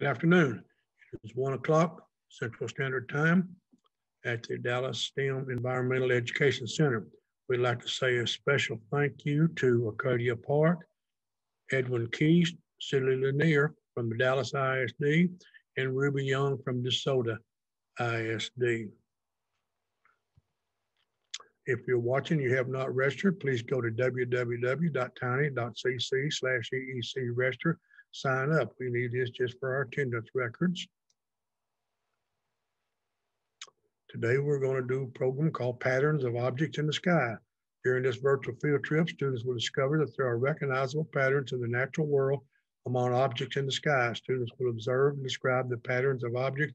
Good afternoon. It's one o'clock Central Standard Time at the Dallas STEM Environmental Education Center. We'd like to say a special thank you to Arcadia Park, Edwin Keys, Sidney Lanier from the Dallas ISD, and Ruby Young from DeSoto ISD. If you're watching, you have not registered, please go to www.tiny.cc slash EEC register. Sign up. We need this just for our attendance records. Today, we're going to do a program called Patterns of Objects in the Sky. During this virtual field trip, students will discover that there are recognizable patterns in the natural world among objects in the sky. Students will observe and describe the patterns of objects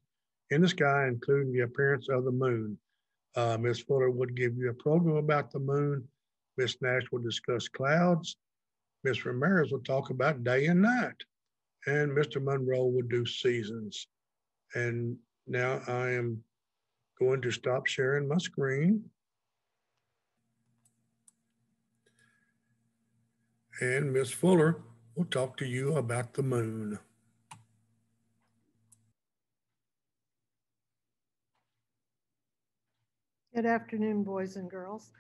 in the sky, including the appearance of the moon. Uh, Ms. Fuller would give you a program about the moon. Ms. Nash will discuss clouds. Ms. Ramirez will talk about day and night. And Mr. Monroe will do seasons. And now I am going to stop sharing my screen. And Ms. Fuller will talk to you about the moon. Good afternoon, boys and girls.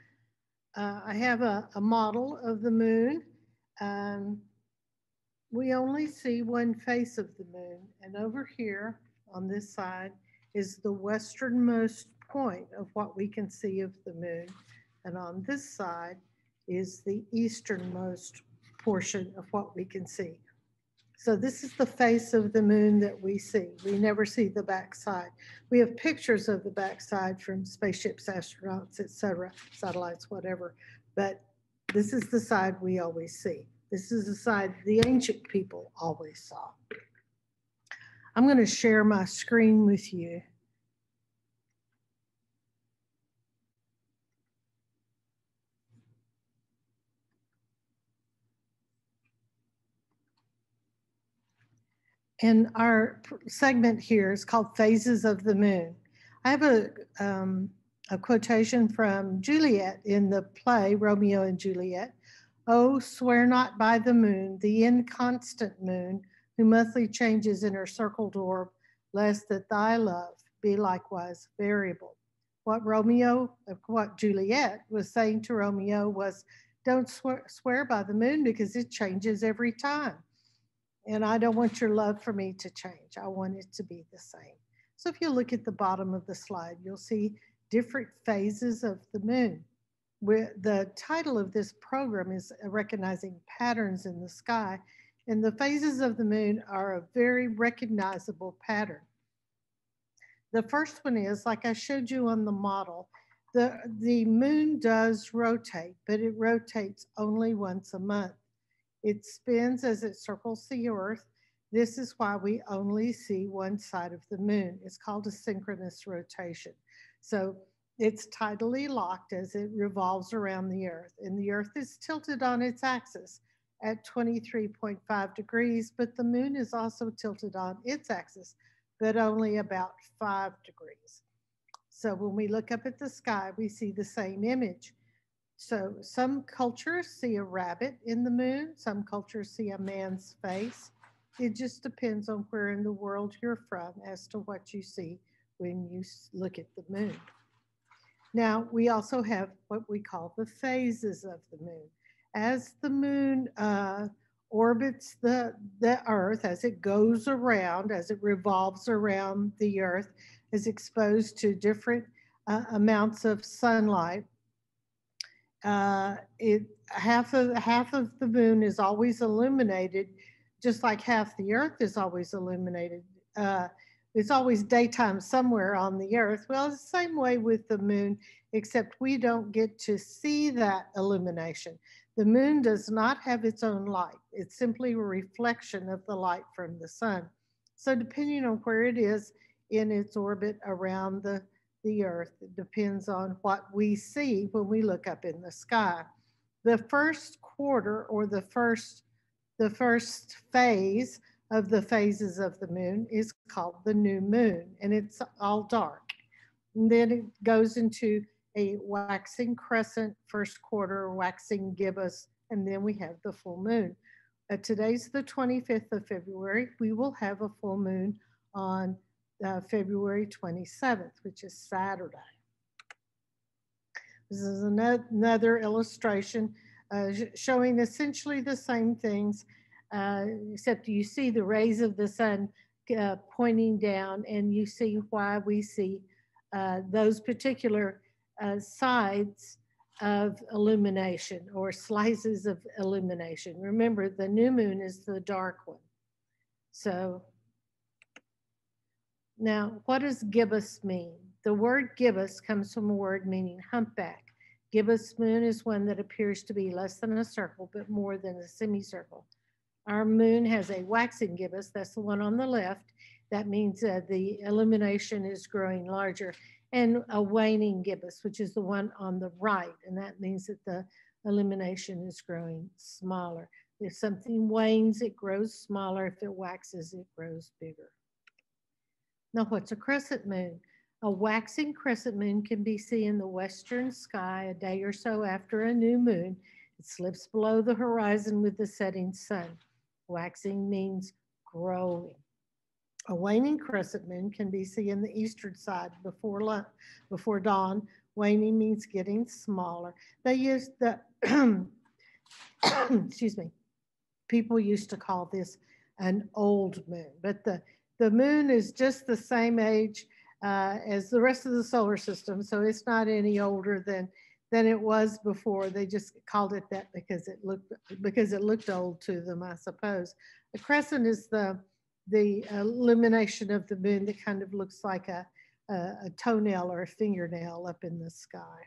Uh, I have a, a, model of the moon. Um, we only see one face of the moon, and over here on this side is the westernmost point of what we can see of the moon. And on this side is the easternmost portion of what we can see. So this is the face of the moon that we see. We never see the backside. We have pictures of the backside from spaceships, astronauts, etc., satellites, whatever. But this is the side we always see. This is the side the ancient people always saw. I'm going to share my screen with you. And our segment here is called Phases of the Moon. I have a, um, a quotation from Juliet in the play Romeo and Juliet. Oh, swear not by the moon, the inconstant moon, who monthly changes in her circled orb, lest that thy love be likewise variable. What Romeo, what Juliet was saying to Romeo was, don't swear, swear by the moon because it changes every time. And I don't want your love for me to change. I want it to be the same. So if you look at the bottom of the slide, you'll see different phases of the moon. Where the title of this program is uh, Recognizing Patterns in the Sky. And the phases of the moon are a very recognizable pattern. The first one is, like I showed you on the model, the, the moon does rotate, but it rotates only once a month. It spins as it circles the earth. This is why we only see one side of the moon. It's called a synchronous rotation. So it's tidally locked as it revolves around the earth and the earth is tilted on its axis at 23.5 degrees, but the moon is also tilted on its axis, but only about five degrees. So when we look up at the sky, we see the same image. So some cultures see a rabbit in the moon, some cultures see a man's face. It just depends on where in the world you're from as to what you see when you look at the moon. Now, we also have what we call the phases of the moon. As the moon uh, orbits the, the earth, as it goes around, as it revolves around the earth, is exposed to different uh, amounts of sunlight, uh, it half of half of the moon is always illuminated, just like half the Earth is always illuminated. It's always daytime somewhere on the Earth. Well, it's the same way with the moon, except we don't get to see that illumination. The moon does not have its own light. It's simply a reflection of the light from the sun. So depending on where it is in its orbit around the the earth. It depends on what we see when we look up in the sky. The first quarter or the first the first phase of the phases of the moon is called the new moon and it's all dark. And then it goes into a waxing crescent first quarter, waxing gibbous, and then we have the full moon. Uh, today's the 25th of February. We will have a full moon on uh, February 27th, which is Saturday. This is ano- another illustration uh, showing essentially the same things, uh, except you see the rays of the sun uh, pointing down, and you see why we see uh, those particular uh, sides of illumination or slices of illumination. Remember, the new moon is the dark one. So now, what does gibbous mean? The word gibbous comes from a word meaning humpback. Gibbous moon is one that appears to be less than a circle, but more than a semicircle. Our moon has a waxing gibbous, that's the one on the left. That means uh, the illumination is growing larger, and a waning gibbous, which is the one on the right, and that means that the illumination is growing smaller. If something wanes, it grows smaller. If it waxes, it grows bigger. Now, what's a crescent moon? A waxing crescent moon can be seen in the western sky a day or so after a new moon. It slips below the horizon with the setting sun. Waxing means growing. A waning crescent moon can be seen in the eastern side before, lu- before dawn. Waning means getting smaller. They use the, excuse me, people used to call this an old moon, but the, the moon is just the same age uh, as the rest of the solar system, so it's not any older than than it was before. They just called it that because it looked because it looked old to them, I suppose. The crescent is the the illumination of the moon that kind of looks like a, a, a toenail or a fingernail up in the sky.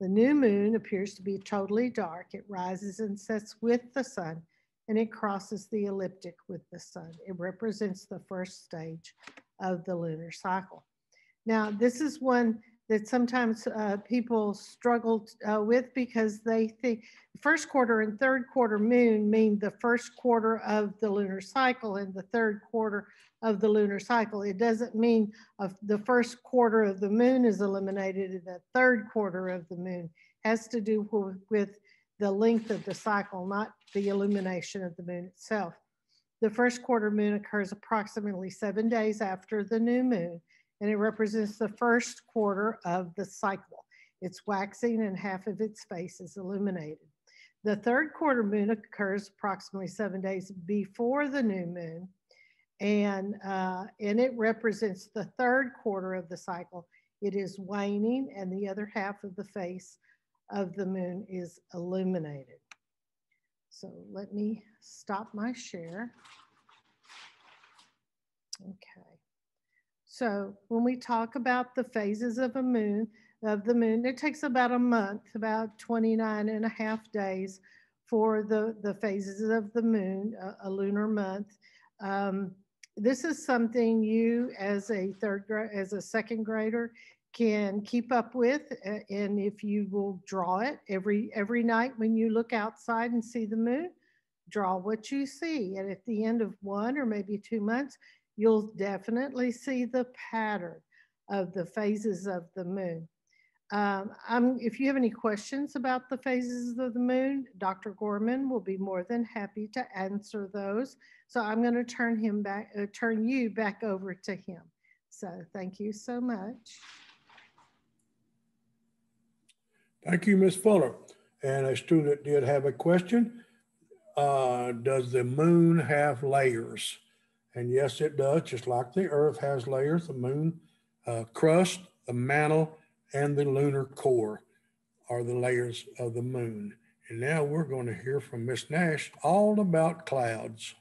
The new moon appears to be totally dark. It rises and sets with the sun and it crosses the ecliptic with the sun. It represents the first stage of the lunar cycle. Now, this is one that sometimes uh, people struggle uh, with because they think first quarter and third quarter moon mean the first quarter of the lunar cycle and the third quarter of the lunar cycle. It doesn't mean of the first quarter of the moon is eliminated and the third quarter of the moon has to do with, with the length of the cycle, not the illumination of the moon itself. The first quarter moon occurs approximately seven days after the new moon, and it represents the first quarter of the cycle. It's waxing and half of its face is illuminated. The third quarter moon occurs approximately seven days before the new moon, and, uh, and it represents the third quarter of the cycle. It is waning, and the other half of the face of the moon is illuminated. So let me stop my share. Okay. So when we talk about the phases of a moon, of the moon, it takes about a month, about 29 and a half days for the, the phases of the moon, a, a lunar month. Um, this is something you as a third grade, as a second grader can keep up with. And if you will draw it every, every night when you look outside and see the moon, draw what you see. And at the end of one or maybe two months, you'll definitely see the pattern of the phases of the moon. Um, I'm, if you have any questions about the phases of the moon, Dr. Gorman will be more than happy to answer those. So I'm going to turn him back, uh, turn you back over to him. So thank you so much. Thank you, Ms. Fuller. And a student did have a question. Uh, does the moon have layers? And yes, it does. Just like the earth has layers, the moon uh, crust, the mantle, and the lunar core are the layers of the moon. And now we're going to hear from Miss Nash all about clouds.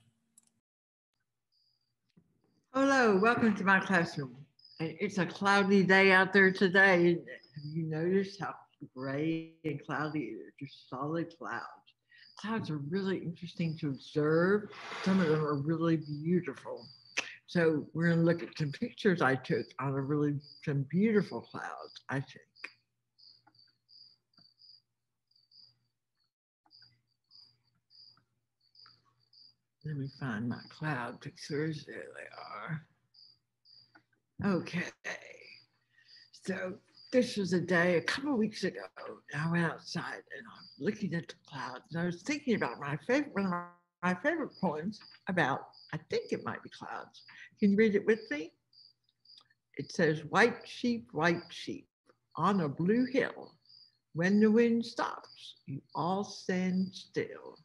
Hello, welcome to my classroom. It's a cloudy day out there today. Have you noticed how gray and cloudy it is? Just solid clouds. Clouds are really interesting to observe. Some of them are really beautiful. So we're gonna look at some pictures I took on a really, some beautiful clouds, I think. Let me find my cloud pictures. There they are. Okay. So this was a day a couple of weeks ago. I went outside and I'm looking at the clouds and I was thinking about my favorite, one of my favorite poems about, I think it might be clouds. Can you read it with me? It says, White sheep, white sheep on a blue hill. When the wind stops, you all stand still.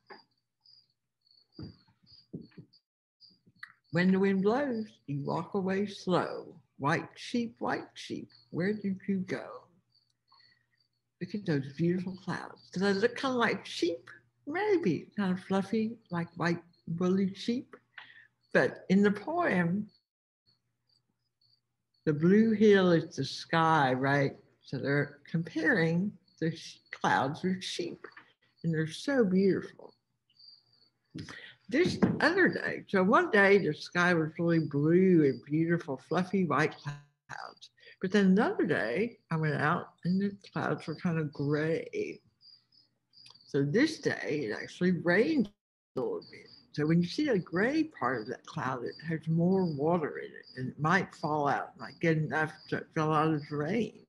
When the wind blows, you walk away slow. White sheep, white sheep, where did you go? Look at those beautiful clouds. Do they look kind of like sheep? Maybe kind of fluffy, like white woolly sheep. But in the poem, the blue hill is the sky, right? So they're comparing the clouds with sheep, and they're so beautiful. This other day, so one day the sky was really blue and beautiful, fluffy white clouds. But then another day I went out and the clouds were kind of gray. So this day it actually rained a little bit. So when you see a gray part of that cloud, it has more water in it and it might fall out, might get enough to it fell out as rain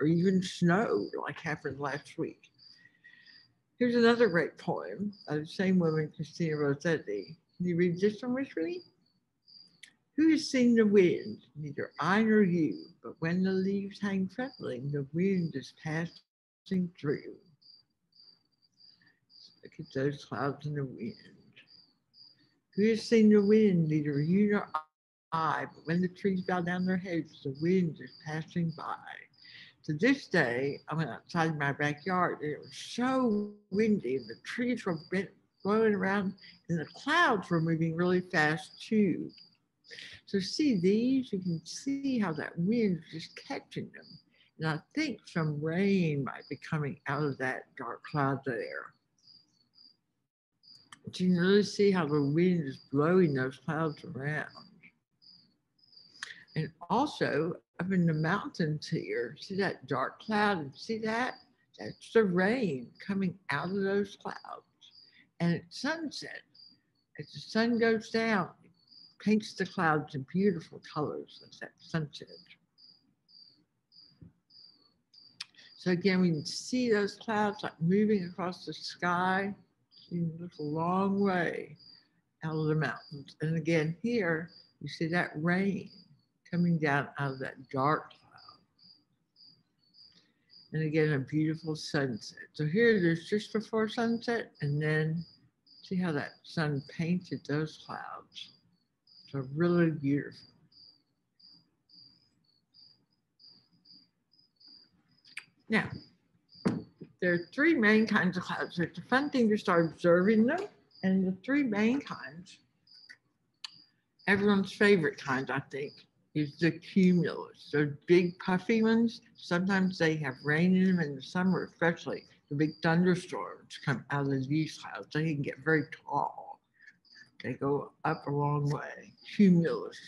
or even snow like happened last week. Here's another great poem by the same woman, Christina Rossetti. Can you read this one with me? Who has seen the wind? Neither I nor you, but when the leaves hang trembling, the wind is passing through. Look at those clouds in the wind. Who has seen the wind? Neither you nor I, but when the trees bow down their heads, the wind is passing by. To this day, I went outside my backyard it was so windy and the trees were bent, blowing around and the clouds were moving really fast too. So see these, you can see how that wind is just catching them. And I think some rain might be coming out of that dark cloud there. Do you really see how the wind is blowing those clouds around. And also up in the mountains here, see that dark cloud see that? That's the rain coming out of those clouds. And at sunset, as the sun goes down, it paints the clouds in beautiful colors that sunset. So again, we can see those clouds like moving across the sky. You look a long way out of the mountains. And again, here you see that rain coming down out of that dark cloud. And again, a beautiful sunset. So here is just before sunset, and then see how that sun painted those clouds. So really beautiful. Now, there are three main kinds of clouds. It's a fun thing to start observing them. And the three main kinds, everyone's favorite kind, I think, is the cumulus. Those big puffy ones, sometimes they have rain in them in the summer, especially the big thunderstorms come out of these clouds. They can get very tall. They go up a long way. Cumulus.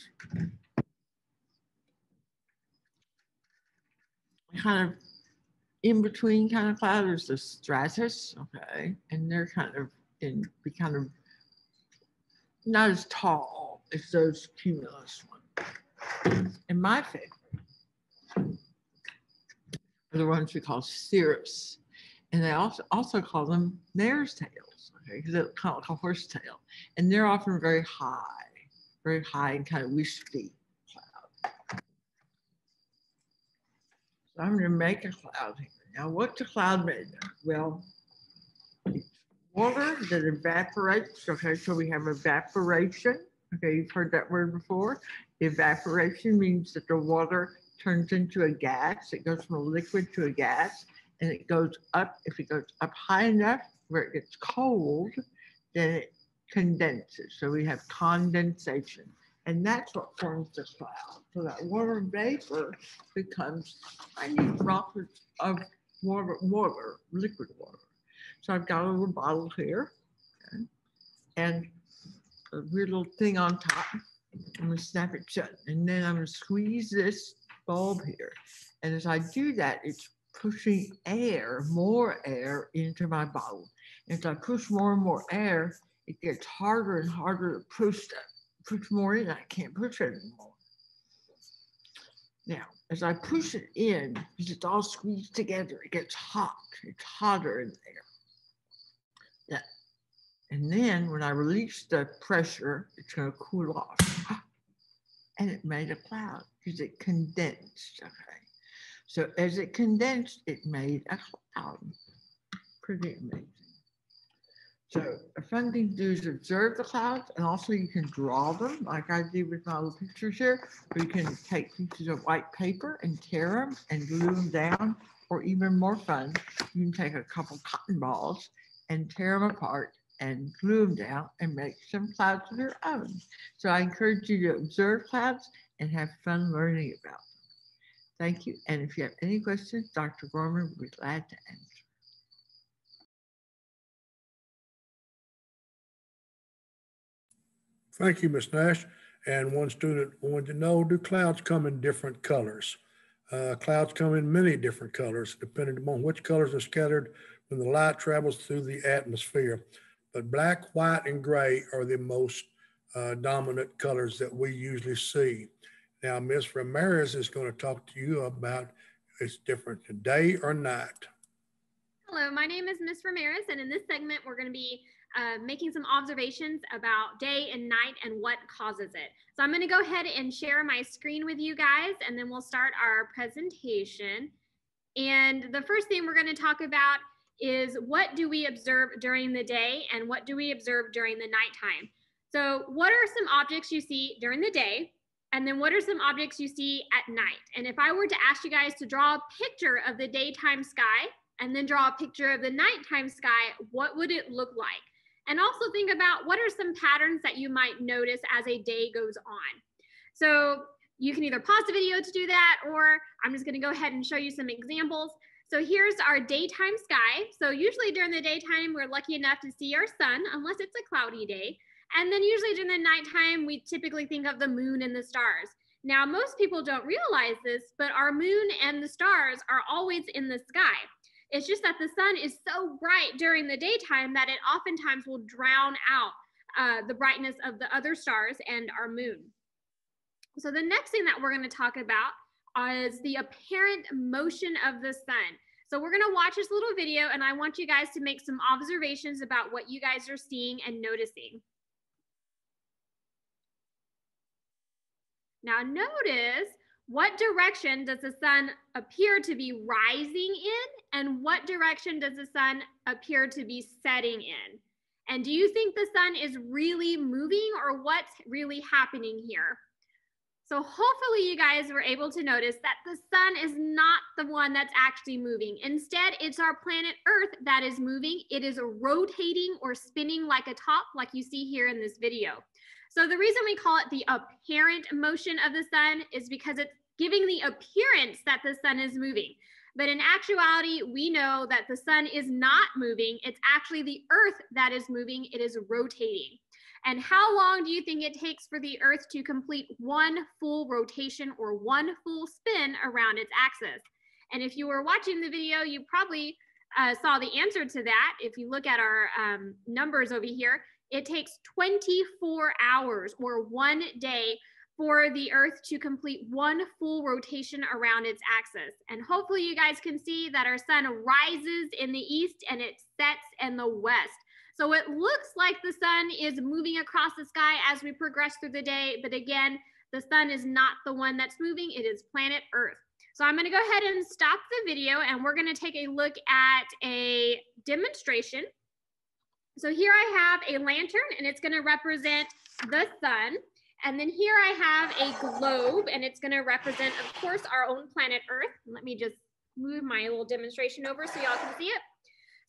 Kind of in between kind of cloud is the stratus, okay, and they're kind of in be kind of not as tall as those cumulus ones. And my favorite are the ones we call cirrus. And they also, also call them mare's tails, okay, because they kind of like a horse tail. And they're often very high, very high and kind of wispy cloud. So I'm going to make a cloud here. Now, what's a cloud made of? Well, water that evaporates. Okay, so we have evaporation. Okay, you've heard that word before. Evaporation means that the water turns into a gas. It goes from a liquid to a gas and it goes up. If it goes up high enough where it gets cold, then it condenses. So we have condensation. And that's what forms the cloud. So that water vapor becomes tiny droplets of water, water, liquid water. So I've got a little bottle here okay, and a weird little thing on top. I'm gonna snap it shut and then I'm gonna squeeze this bulb here. And as I do that, it's pushing air, more air into my bottle. And as I push more and more air, it gets harder and harder to push that, push more in. I can't push it anymore. Now, as I push it in, because it's all squeezed together, it gets hot. It's hotter in there. And then when I release the pressure, it's going to cool off. And it made a cloud because it condensed. Okay. So as it condensed, it made a cloud. Pretty amazing. So a fun thing to do is observe the clouds and also you can draw them like I did with my little pictures here. Or you can take pieces of white paper and tear them and glue them down. Or even more fun, you can take a couple cotton balls and tear them apart and glue them down and make some clouds of your own. So I encourage you to observe clouds and have fun learning about them. Thank you. And if you have any questions, Dr. Gorman would be glad to answer. Thank you, Ms. Nash. And one student wanted to know, do clouds come in different colors? Uh, clouds come in many different colors, depending upon which colors are scattered when the light travels through the atmosphere. But black, white, and gray are the most uh, dominant colors that we usually see. Now, Ms. Ramirez is going to talk to you about it's different day or night. Hello, my name is Ms. Ramirez, and in this segment, we're going to be uh, making some observations about day and night and what causes it. So I'm going to go ahead and share my screen with you guys, and then we'll start our presentation. And the first thing we're going to talk about is what do we observe during the day and what do we observe during the nighttime? So what are some objects you see during the day? And then what are some objects you see at night? And if I were to ask you guys to draw a picture of the daytime sky and then draw a picture of the nighttime sky, what would it look like? And also think about what are some patterns that you might notice as a day goes on. So you can either pause the video to do that, or I'm just gonna go ahead and show you some examples. So here's our daytime sky. So usually during the daytime, we're lucky enough to see our sun, unless it's a cloudy day. And then usually during the nighttime, we typically think of the moon and the stars. Now, most people don't realize this, but our moon and the stars are always in the sky. It's just that the sun is so bright during the daytime that it oftentimes will drown out uh, the brightness of the other stars and our moon. So the next thing that we're going to talk about is the apparent motion of the sun. So we're gonna watch this little video and I want you guys to make some observations about what you guys are seeing and noticing. Now notice what direction does the sun appear to be rising in and what direction does the sun appear to be setting in? And do you think the sun is really moving or what's really happening here? So hopefully you guys were able to notice that the sun is not the one that's actually moving. Instead, it's our planet Earth that is moving. It is rotating or spinning like a top like you see here in this video. So the reason we call it the apparent motion of the sun is because it's giving the appearance that the sun is moving. But in actuality, we know that the sun is not moving. It's actually the earth that is moving. It is rotating. And how long do you think it takes for the Earth to complete one full rotation or one full spin around its axis? And if you were watching the video, you probably uh, saw the answer to that. If you look at our um, numbers over here, it takes 24 hours or one day for the Earth to complete one full rotation around its axis. And hopefully you guys can see that our sun rises in the east and it sets in the west. So it looks like the sun is moving across the sky as we progress through the day. But again, the sun is not the one that's moving, it is planet Earth. So I'm gonna go ahead and stop the video and we're gonna take a look at a demonstration. So here I have a lantern and it's gonna represent the sun. And then here I have a globe and it's gonna represent, of course, our own planet Earth. Let me just move my little demonstration over so y'all can see it.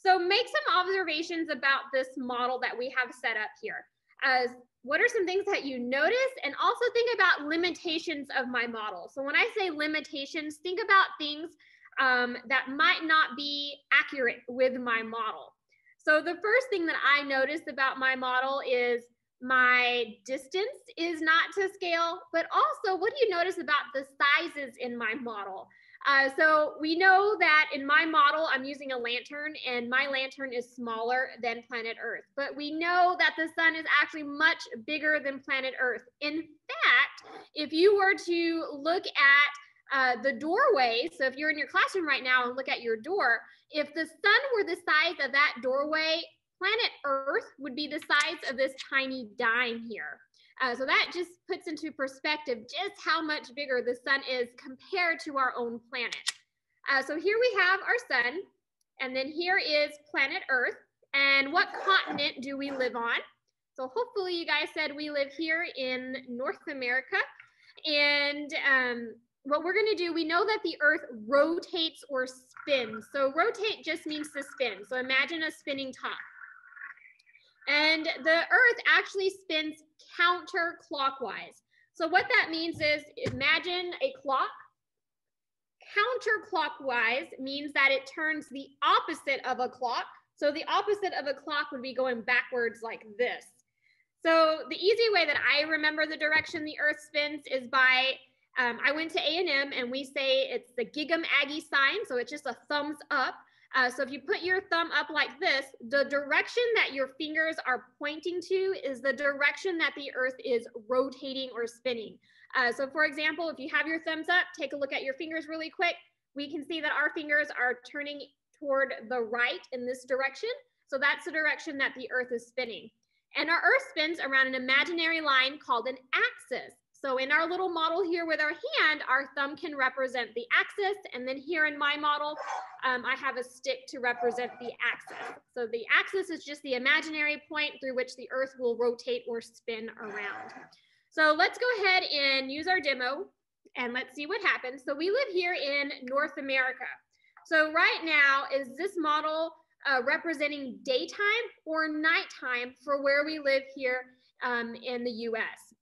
So make some observations about this model that we have set up here. As what are some things that you notice and also think about limitations of my model. So when I say limitations, think about things um, that might not be accurate with my model. So the first thing that I noticed about my model is my distance is not to scale, but also what do you notice about the sizes in my model? Uh, so we know that in my model, I'm using a lantern and my lantern is smaller than planet Earth. But we know that the sun is actually much bigger than planet Earth. In fact, if you were to look at uh, the doorway, so if you're in your classroom right now and look at your door, if the sun were the size of that doorway, planet Earth would be the size of this tiny dime here. Uh, so that just puts into perspective just how much bigger the sun is compared to our own planet. Uh, so here we have our sun, and then here is planet Earth. And what continent do we live on? So hopefully you guys said we live here in North America. And um, what we're gonna do, we know that the earth rotates or spins. So rotate just means to spin. So imagine a spinning top. And the earth actually spins counterclockwise. So what that means is imagine a clock. Counterclockwise means that it turns the opposite of a clock. So the opposite of a clock would be going backwards like this. So the easy way that I remember the direction the earth spins is by, um, I went to A&M and we say it's the Gig'em Aggie sign. So it's just a thumbs up. Uh, so if you put your thumb up like this, the direction that your fingers are pointing to is the direction that the earth is rotating or spinning. Uh, so for example, if you have your thumbs up, take a look at your fingers really quick. We can see that our fingers are turning toward the right in this direction. So that's the direction that the earth is spinning. And our earth spins around an imaginary line called an axis. So in our little model here with our hand, our thumb can represent the axis. And then here in my model, um, I have a stick to represent the axis. So the axis is just the imaginary point through which the earth will rotate or spin around. So let's go ahead and use our demo and let's see what happens. So we live here in North America. So right now, is this model uh, representing daytime or nighttime for where we live here um, in the US?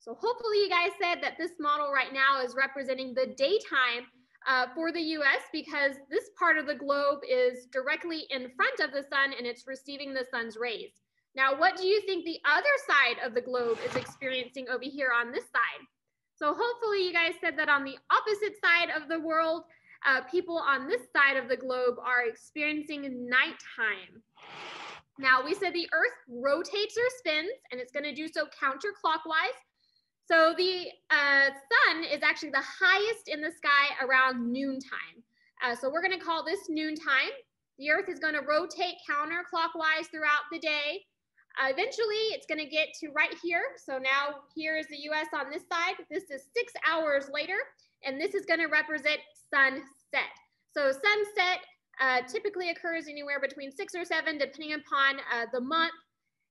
So hopefully you guys said that this model right now is representing the daytime uh, for the US because this part of the globe is directly in front of the sun and it's receiving the sun's rays. Now, what do you think the other side of the globe is experiencing over here on this side? So hopefully you guys said that on the opposite side of the world, uh, people on this side of the globe are experiencing nighttime. Now, we said the Earth rotates or spins, and it's going to do so counterclockwise. So the uh, sun is actually the highest in the sky around noontime. Uh, so we're going to call this noontime. The Earth is going to rotate counterclockwise throughout the day. Uh, eventually, it's going to get to right here. So now here is the US on this side. This is six hours later, and this is going to represent sunset. So sunset uh, typically occurs anywhere between six or seven, depending upon uh, the month.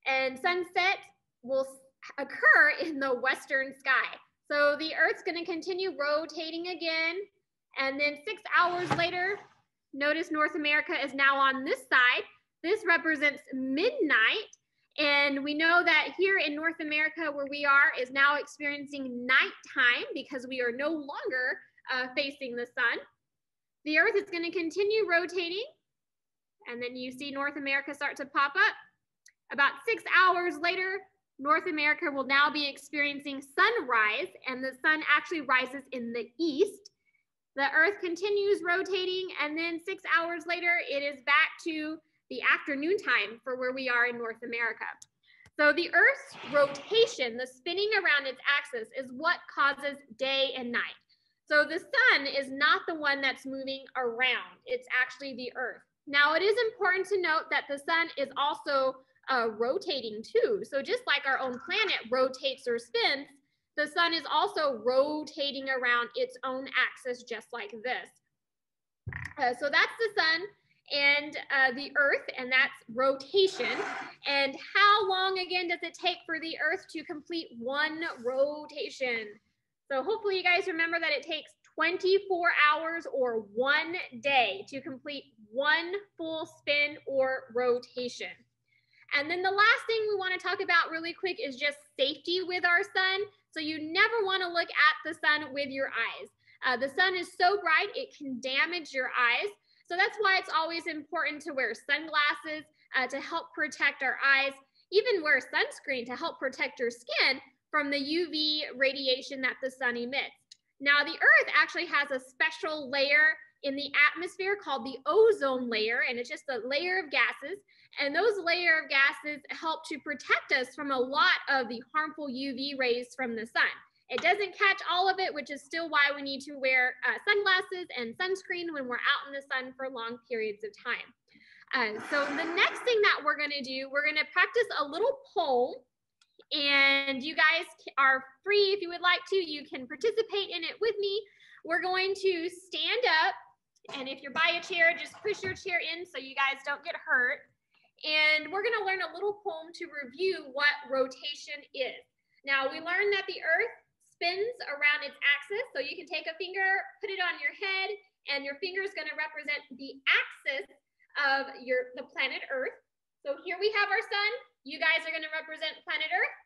And sunset will occur in the western sky. So the Earth's going to continue rotating again. And then six hours later, notice North America is now on this side. This represents midnight. And we know that here in North America, where we are, is now experiencing nighttime because we are no longer uh, facing the sun. The Earth is going to continue rotating. And then you see North America start to pop up. About six hours later, North America will now be experiencing sunrise, and the sun actually rises in the east. The Earth continues rotating, and then six hours later, it is back to the afternoon time for where we are in North America. So the Earth's rotation, the spinning around its axis, is what causes day and night. So the sun is not the one that's moving around, it's actually the Earth. Now, it is important to note that the sun is also uh, rotating too. So just like our own planet rotates or spins, the sun is also rotating around its own axis just like this. Uh, so that's the sun and uh, the earth and that's rotation. And how long again does it take for the earth to complete one rotation? So hopefully you guys remember that it takes 24 hours or one day to complete one full spin or rotation. And then the last thing we want to talk about really quick is just safety with our sun. So you never want to look at the sun with your eyes. Uh, the sun is so bright, it can damage your eyes. So that's why it's always important to wear sunglasses uh, to help protect our eyes, even wear sunscreen to help protect your skin from the UV radiation that the sun emits. Now, the earth actually has a special layer in the atmosphere called the ozone layer, and it's just a layer of gases. And those layer of gases help to protect us from a lot of the harmful UV rays from the sun. It doesn't catch all of it, which is still why we need to wear uh, sunglasses and sunscreen when we're out in the sun for long periods of time. Uh, so the next thing that we're gonna do, we're gonna practice a little poem and you guys are free if you would like to, you can participate in it with me. We're going to stand up and if you're by a chair, just push your chair in so you guys don't get hurt. And we're gonna learn a little poem to review what rotation is. Now we learned that the earth spins around its axis. So you can take a finger, put it on your head, and your finger is to represent the axis of your the planet Earth. So here we have our sun. You guys are to represent planet Earth.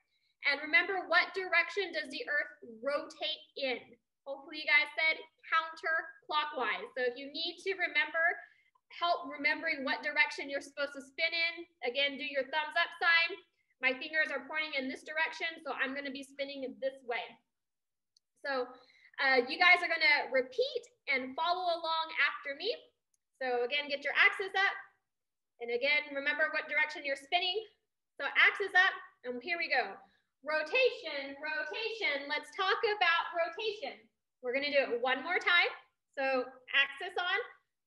And remember, what direction does the Earth rotate in? Hopefully you guys said counterclockwise. So if you need to remember, help remembering what direction you're supposed to spin in, again, do your thumbs up sign. My fingers are pointing in this direction, so I'm gonna be spinning this way. So uh, you guys are gonna repeat and follow along after me. So again, get your axis up. And again, remember what direction you're spinning. So axis up, and here we go. Rotation, rotation. Let's talk about rotation. We're gonna do it one more time. So axis on,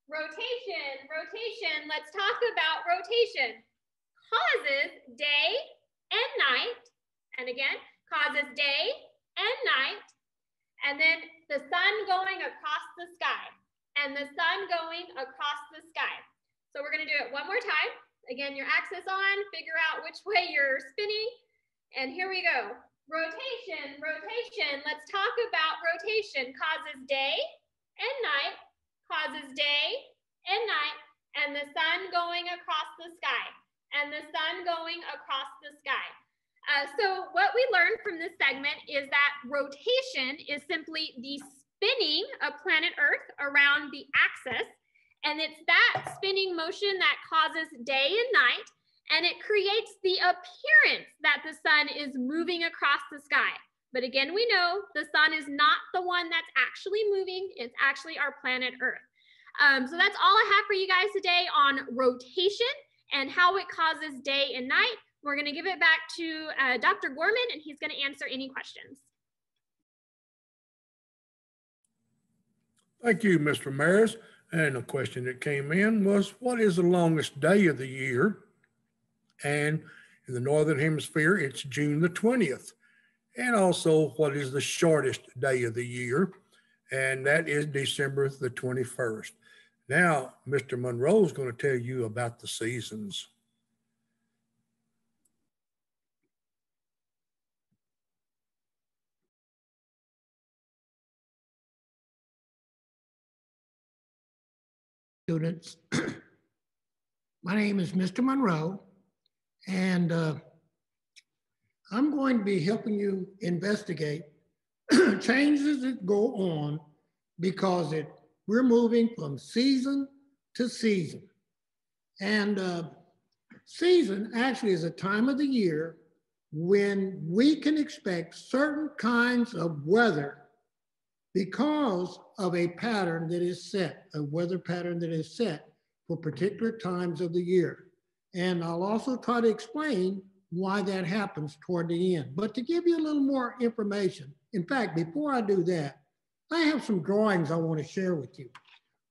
rotation, rotation. Let's talk about rotation. Causes day and night. And again, causes day and night. And then the sun going across the sky and the sun going across the sky. So we're gonna do it one more time. Again, your axis on, figure out which way you're spinning. And here we go. Rotation, rotation. Let's talk about rotation. Causes day and night, causes day and night, and the sun going across the sky, and the sun going across the sky. Uh, so what we learned from this segment is that rotation is simply the spinning of planet Earth around the axis. And it's that spinning motion that causes day and night. And it creates the appearance that the sun is moving across the sky. But again, we know the sun is not the one that's actually moving. It's actually our planet Earth. Um, so that's all I have for you guys today on rotation and how it causes day and night. We're going to give it back to uh, Dr. Gorman, and he's going to answer any questions. Thank you, Mr. Maris. And a question that came in was, what is the longest day of the year? And in the Northern Hemisphere, it's June the 20th. And also, what is the shortest day of the year? And that is December the 21st. Now, Mr. Monroe is going to tell you about the seasons. students. My name is Mr. Monroe, and uh, I'm going to be helping you investigate changes that go on because it we're moving from season to season. And uh, season actually is a time of the year when we can expect certain kinds of weather because of a pattern that is set, a weather pattern that is set for particular times of the year. And I'll also try to explain why that happens toward the end. But to give you a little more information, in fact, before I do that, I have some drawings I want to share with you.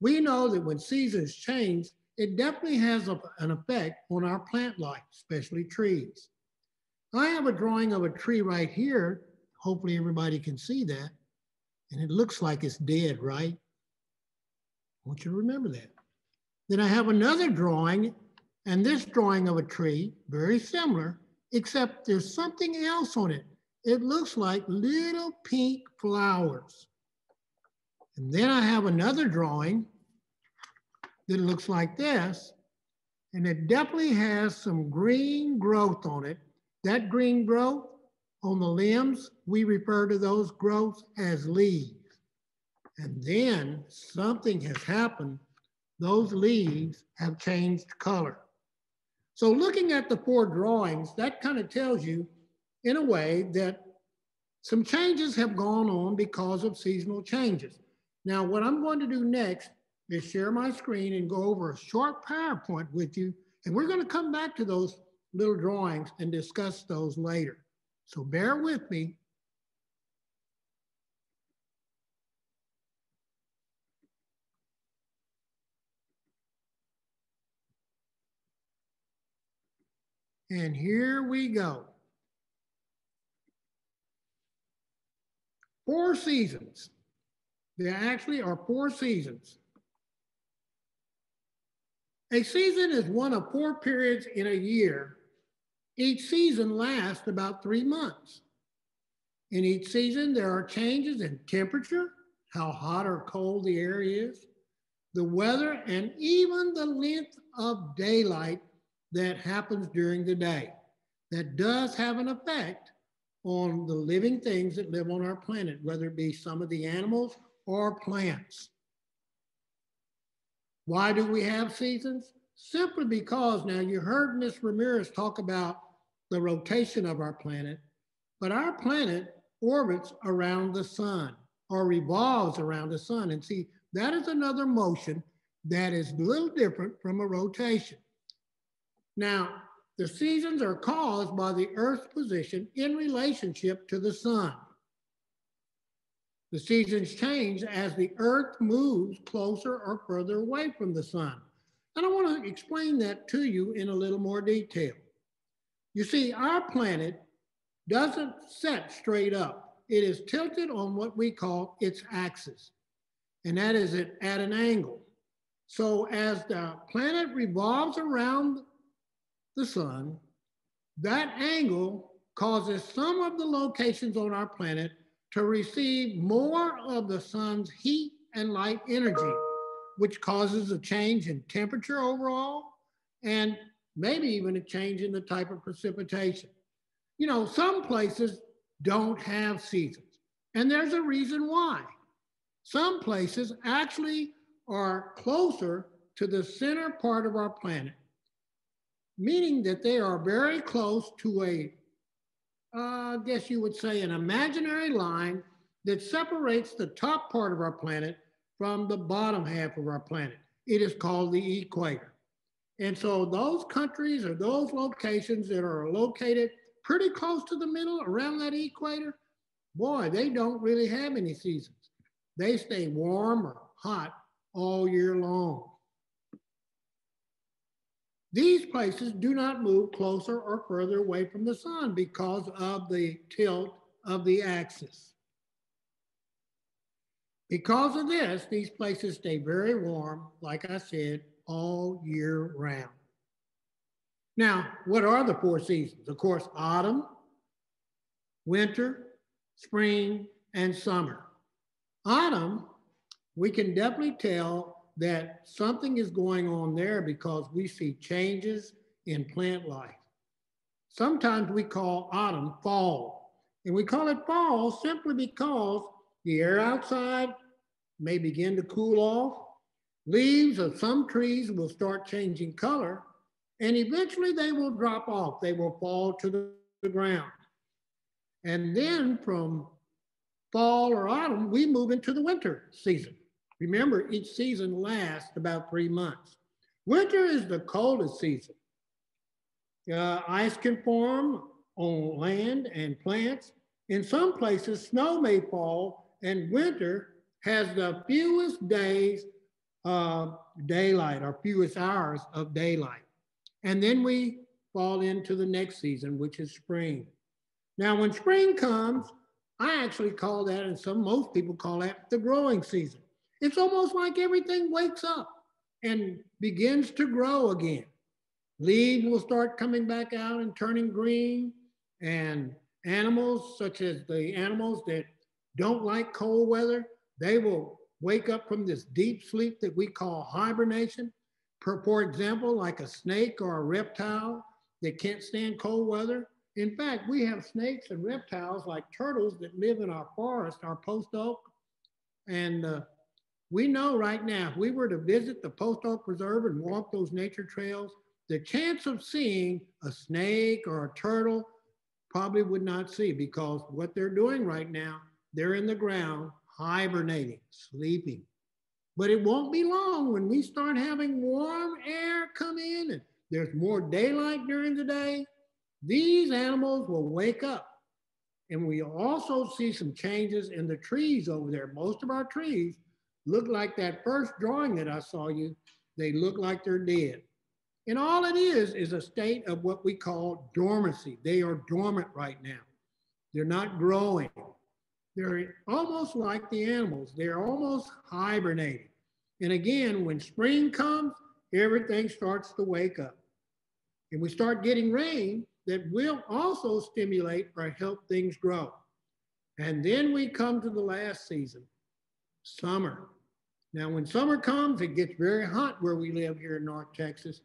We know that when seasons change, it definitely has a, an effect on our plant life, especially trees. I have a drawing of a tree right here. Hopefully everybody can see that and it looks like it's dead, right? I want you to remember that. Then I have another drawing, and this drawing of a tree, very similar, except there's something else on it. It looks like little pink flowers. And then I have another drawing that looks like this, and it definitely has some green growth on it. That green growth on the limbs, we refer to those growths as leaves. And then something has happened. Those leaves have changed color. So looking at the four drawings, that kind of tells you in a way that some changes have gone on because of seasonal changes. Now, what I'm going to do next is share my screen and go over a short PowerPoint with you. And we're going to come back to those little drawings and discuss those later. So bear with me. And here we go. Four seasons. There actually are four seasons. A season is one of four periods in a year. Each season lasts about three months. In each season, there are changes in temperature, how hot or cold the air is, the weather, and even the length of daylight that happens during the day. That does have an effect on the living things that live on our planet, whether it be some of the animals or plants. Why do we have seasons? Simply because now you heard Ms. Ramirez talk about the rotation of our planet, but our planet orbits around the sun or revolves around the sun. And see, that is another motion that is a little different from a rotation. Now, the seasons are caused by the Earth's position in relationship to the sun. The seasons change as the Earth moves closer or further away from the sun. And I want to explain that to you in a little more detail. You see, our planet doesn't set straight up. It is tilted on what we call its axis, and that is at, at an angle. So as the planet revolves around the sun, that angle causes some of the locations on our planet to receive more of the sun's heat and light energy, which causes a change in temperature overall and maybe even a change in the type of precipitation. You know, some places don't have seasons, and there's a reason why. Some places actually are closer to the center part of our planet meaning that they are very close to a, uh, I guess you would say, an imaginary line that separates the top part of our planet from the bottom half of our planet. It is called the equator. And so those countries or those locations that are located pretty close to the middle around that equator, boy, they don't really have any seasons. They stay warm or hot all year long. These places do not move closer or further away from the sun because of the tilt of the axis. Because of this, these places stay very warm, like I said, all year round. Now, what are the four seasons? Of course, autumn, winter, spring, and summer. Autumn, we can definitely tell that something is going on there because we see changes in plant life. Sometimes we call autumn fall, and we call it fall simply because the air outside may begin to cool off. Leaves of some trees will start changing color, and eventually they will drop off. They will fall to the, ground. And then from fall or autumn, we move into the winter season. Remember, each season lasts about three months. Winter is the coldest season. Uh, ice can form on land and plants. In some places, snow may fall, and winter has the fewest days of daylight or fewest hours of daylight. And then we fall into the next season, which is spring. Now, when spring comes, I actually call that, and some most people call that the growing season. It's almost like everything wakes up and begins to grow again. Leaves will start coming back out and turning green, and animals, such as the animals that don't like cold weather, they will wake up from this deep sleep that we call hibernation. For, for example, like a snake or a reptile that can't stand cold weather. In fact, we have snakes and reptiles like turtles that live in our forest, our post oak, and uh, we know right now, if we were to visit the Post Oak Preserve and walk those nature trails, the chance of seeing a snake or a turtle probably would not see because what they're doing right now, they're in the ground hibernating, sleeping. But it won't be long when we start having warm air come in and there's more daylight during the day. These animals will wake up. And we also see some changes in the trees over there. Most of our trees look like that first drawing that I saw you, they look like they're dead. And all it is, is a state of what we call dormancy. They are dormant right now. They're not growing. They're almost like the animals. They're almost hibernating. And again, when spring comes, everything starts to wake up. And we start getting rain that will also stimulate or help things grow. And then we come to the last season, summer. Now, when summer comes, it gets very hot where we live here in North Texas.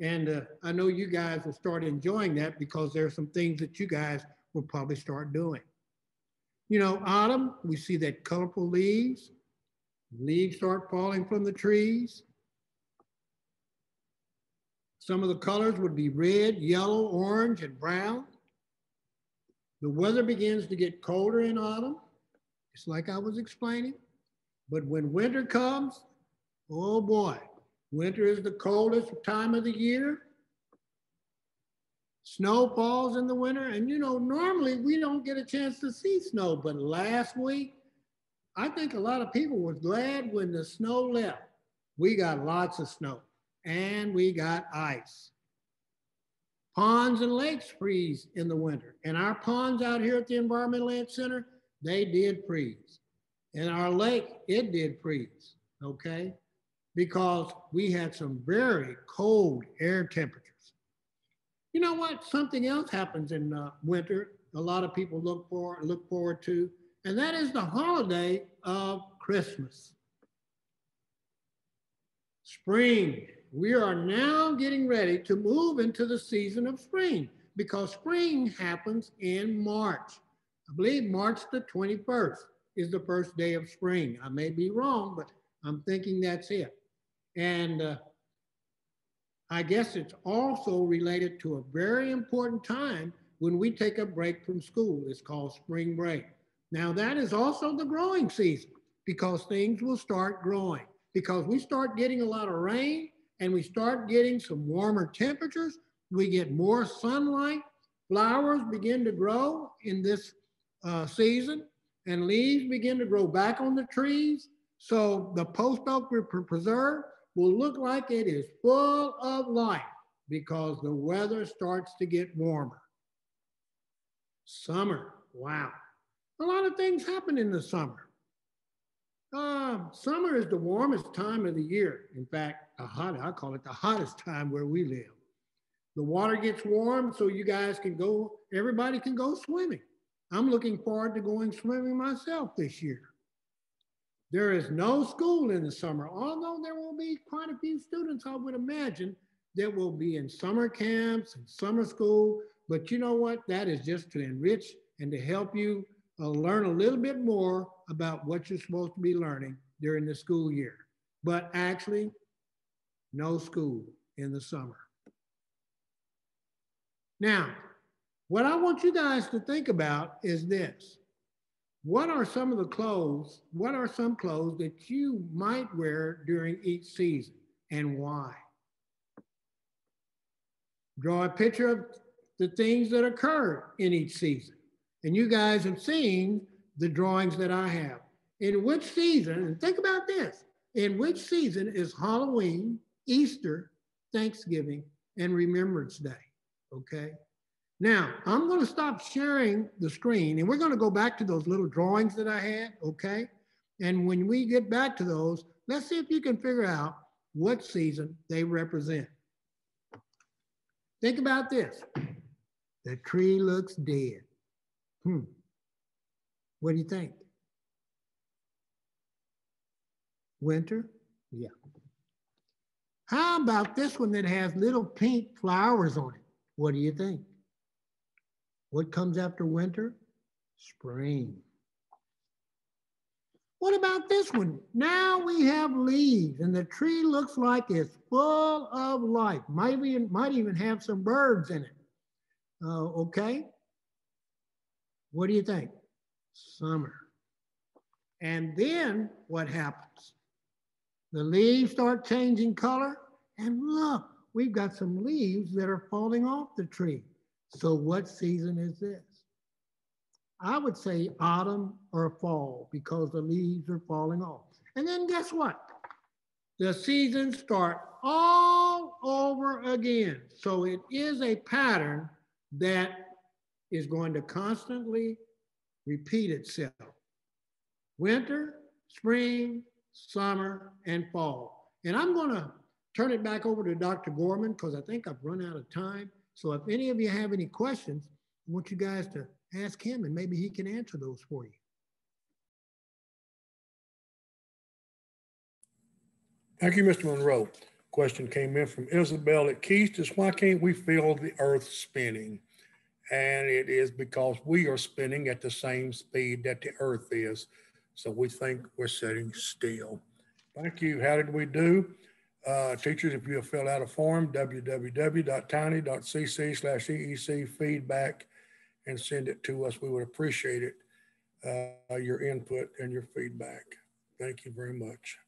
And uh, I know you guys will start enjoying that because there are some things that you guys will probably start doing. You know, autumn, we see that colorful leaves. Leaves start falling from the trees. Some of the colors would be red, yellow, orange, and brown. The weather begins to get colder in autumn. It's like I was explaining. But when winter comes, oh boy, winter is the coldest time of the year. Snow falls in the winter. And you know, normally we don't get a chance to see snow, but last week, I think a lot of people were glad when the snow left. We got lots of snow and we got ice. Ponds and lakes freeze in the winter. And our ponds out here at the Environmental Land Center, they did freeze. And our lake, it did freeze, okay? Because we had some very cold air temperatures. You know what? Something else happens in uh, winter. A lot of people look for look forward to, and that is the holiday of Christmas. Spring. We are now getting ready to move into the season of spring because spring happens in March. I believe March the 21st is the first day of spring. I may be wrong, but I'm thinking that's it. And uh, I guess it's also related to a very important time when we take a break from school. It's called spring break. Now, that is also the growing season because things will start growing. Because we start getting a lot of rain and we start getting some warmer temperatures, we get more sunlight, flowers begin to grow in this uh, season, and leaves begin to grow back on the trees. So the post oak preserve will look like it is full of life because the weather starts to get warmer. Summer, wow. A lot of things happen in the summer. Uh, summer is the warmest time of the year. In fact, hot, I call it the hottest time where we live. The water gets warm so you guys can go, everybody can go swimming. I'm looking forward to going swimming myself this year. There is no school in the summer, although there will be quite a few students, I would imagine, that will be in summer camps and summer school. But you know what? That is just to enrich and to help you uh, learn a little bit more about what you're supposed to be learning during the school year. But actually, no school in the summer. Now, what I want you guys to think about is this what are some of the clothes, what are some clothes that you might wear during each season and why? Draw a picture of the things that occur in each season. And you guys have seen the drawings that I have. In which season, and think about this, in which season is Halloween, Easter, Thanksgiving, and Remembrance Day, okay? Now, I'm going to stop sharing the screen and we're going to go back to those little drawings that I had, okay? And when we get back to those, let's see if you can figure out what season they represent. Think about this. The tree looks dead. Hmm. What do you think? Winter? Yeah. How about this one that has little pink flowers on it? What do you think? What comes after winter? Spring. What about this one? Now we have leaves and the tree looks like it's full of life. Might even, might even have some birds in it. Uh, okay. What do you think? Summer. And then what happens? The leaves start changing color and look, we've got some leaves that are falling off the tree. So what season is this? I would say autumn or fall because the leaves are falling off. And then guess what? the seasons start all over again. So it is a pattern that is going to constantly repeat itself. Winter, spring, summer, and fall. And I'm going to turn it back over to Dr. Gorman because I think I've run out of time. So if any of you have any questions, I want you guys to ask him and maybe he can answer those for you. Thank you, Mr. Monroe. Question came in from Isabel at Keystis. Why can't we feel the earth spinning? And it is because we are spinning at the same speed that the earth is. So we think we're sitting still. Thank you. How did we do? Uh, teachers, if you have filled out a form, www.tiny.cc slash EEC feedback and send it to us. We would appreciate it, uh, your input and your feedback. Thank you very much.